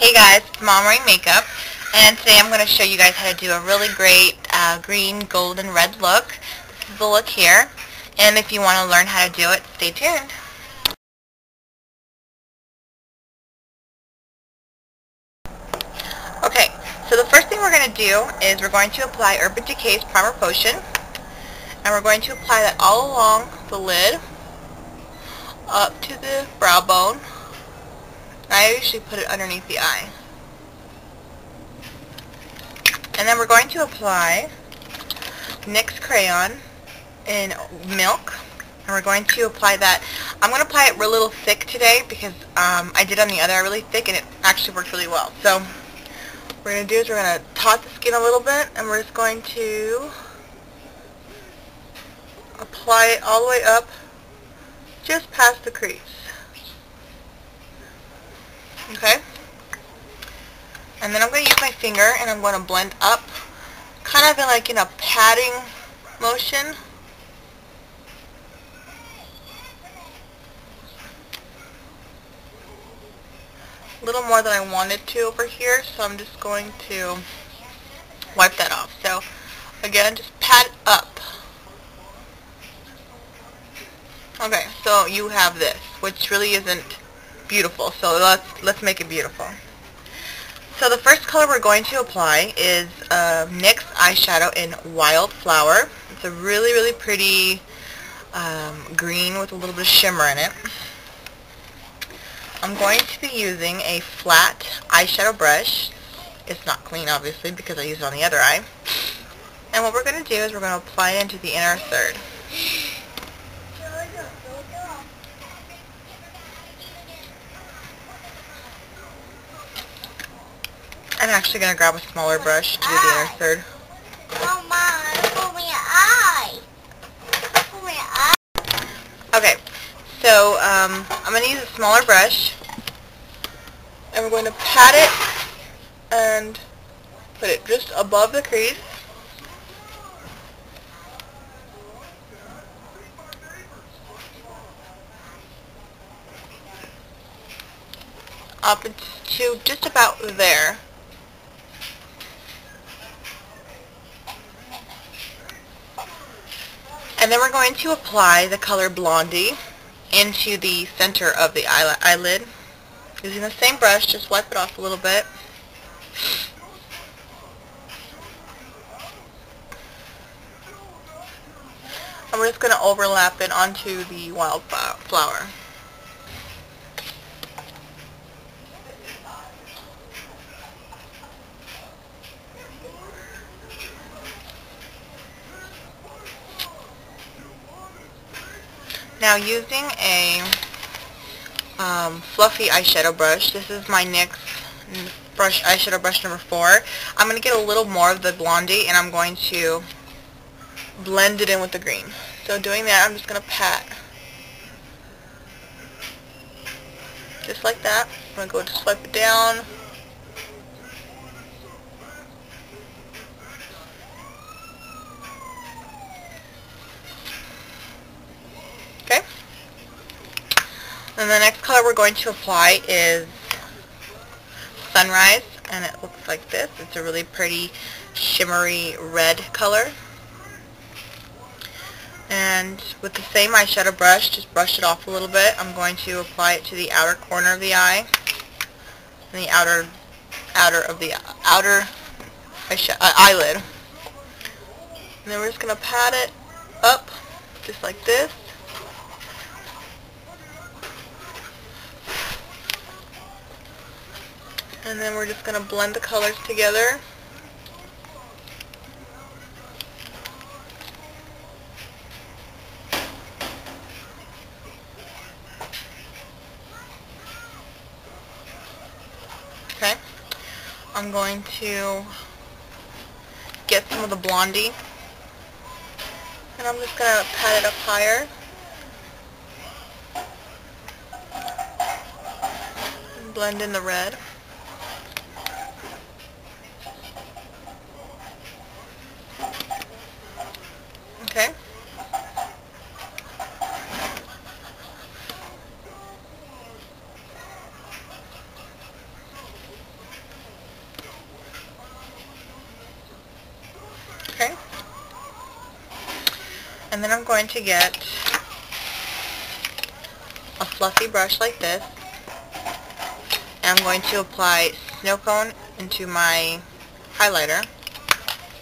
Hey guys, it's Mom Wearing Makeup, and today I'm going to show you guys how to do a really great uh, green, gold, and red look. This is the look here, and if you want to learn how to do it, stay tuned. Okay, so the first thing we're going to do is we're going to apply Urban Decay's Primer Potion, and we're going to apply that all along the lid, up to the brow bone, I usually put it underneath the eye. And then we're going to apply NYX crayon in milk. And we're going to apply that. I'm going to apply it a little thick today because um, I did on the other really thick and it actually worked really well. So what we're going to do is we're going to taut the skin a little bit and we're just going to apply it all the way up just past the crease. Okay? And then I'm going to use my finger and I'm going to blend up, kind of in like in a patting motion. A little more than I wanted to over here, so I'm just going to wipe that off. So, again, just pat up. Okay, so you have this, which really isn't beautiful. So let's let's make it beautiful. So the first color we're going to apply is uh, NYX eyeshadow in Wildflower. It's a really really pretty um, green with a little bit of shimmer in it. I'm going to be using a flat eyeshadow brush. It's not clean obviously because I used it on the other eye. And what we're going to do is we're going to apply it into the inner third. I'm actually going to grab a smaller brush to do the inner third. Okay, so um, I'm going to use a smaller brush, and we're going to pat it and put it just above the crease. Up to just about there. And then we're going to apply the color Blondie into the center of the eyelid. Using the same brush, just wipe it off a little bit. And we're just going to overlap it onto the wildflower. Now using a um, fluffy eyeshadow brush, this is my NYX brush eyeshadow brush number 4, I'm going to get a little more of the Blondie and I'm going to blend it in with the green. So doing that, I'm just going to pat. Just like that. I'm going to go swipe it down. And the next color we're going to apply is Sunrise, and it looks like this. It's a really pretty shimmery red color. And with the same eyeshadow brush, just brush it off a little bit. I'm going to apply it to the outer corner of the eye, and the outer outer of the outer uh, eyelid. And then we're just going to pat it up, just like this. And then we're just going to blend the colors together. Okay, I'm going to get some of the Blondie and I'm just going to pat it up higher. blend in the red. Okay. Okay. And then I'm going to get a fluffy brush like this. And I'm going to apply snow cone into my highlighter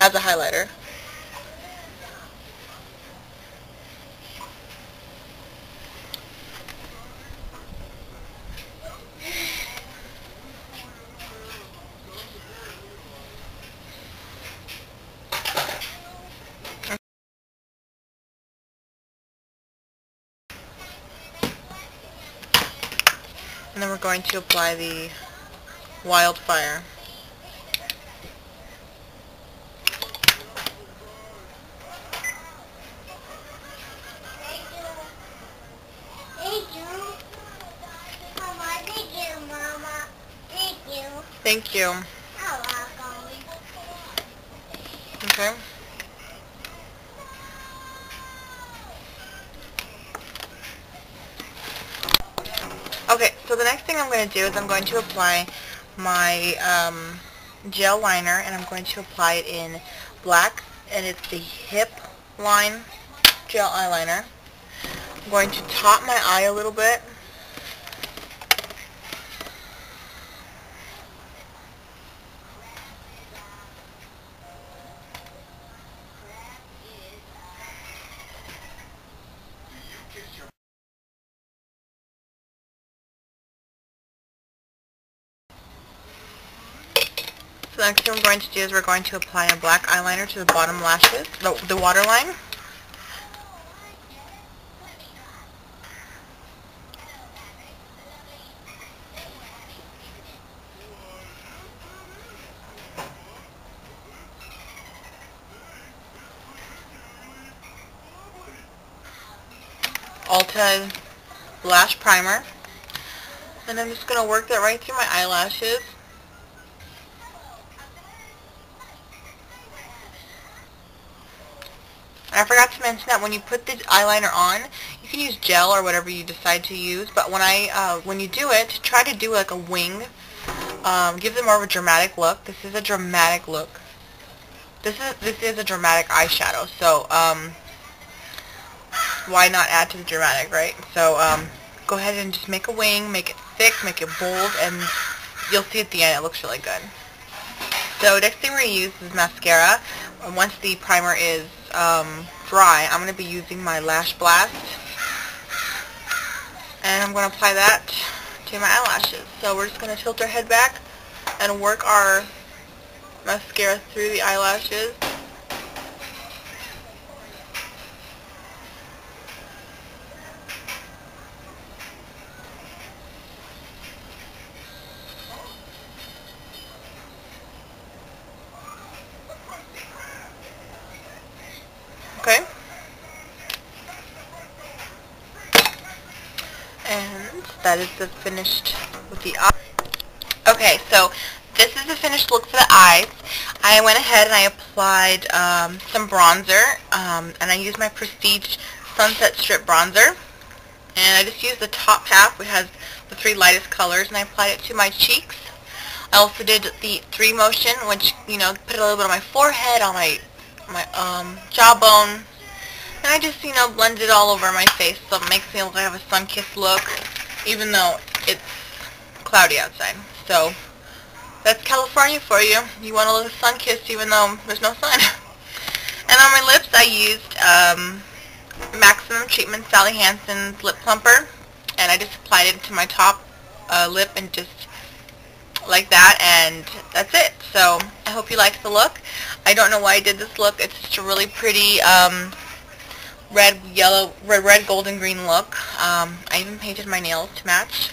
as a highlighter. We're going to apply the wildfire. Thank you. Thank you. Okay. Okay, so the next thing I'm going to do is I'm going to apply my um, gel liner and I'm going to apply it in black and it's the hip line gel eyeliner. I'm going to top my eye a little bit So the next thing we're going to do is we're going to apply a black eyeliner to the bottom lashes, the, the waterline. Ulta Lash Primer. And I'm just going to work that right through my eyelashes. I forgot to mention that when you put the eyeliner on, you can use gel or whatever you decide to use, but when I uh, when you do it, try to do like a wing. Um, give them more of a dramatic look. This is a dramatic look. This is this is a dramatic eyeshadow, so um, why not add to the dramatic, right? So um, go ahead and just make a wing, make it thick, make it bold, and you'll see at the end it looks really good. So next thing we're going to use is mascara. Once the primer is um, dry, I'm going to be using my Lash Blast. And I'm going to apply that to my eyelashes. So we're just going to tilt our head back and work our mascara through the eyelashes. Okay. And that is the finished with the eye. Okay, so this is the finished look for the eyes. I went ahead and I applied um, some bronzer, um, and I used my Prestige Sunset Strip Bronzer. And I just used the top half, which has the three lightest colors, and I applied it to my cheeks. I also did the three motion, which, you know, put a little bit on my forehead, on my my um, jawbone. And I just, you know, blended it all over my face so it makes me look like I have a sun-kissed look, even though it's cloudy outside. So, that's California for you. You want a little sun-kissed even though there's no sun. and on my lips I used um, Maximum Treatment Sally Hansen's Lip Plumper. And I just applied it to my top uh, lip and just like that and that's it. So I hope you like the look. I don't know why I did this look. It's just a really pretty um, red, yellow, red, red, golden green look. Um, I even painted my nails to match.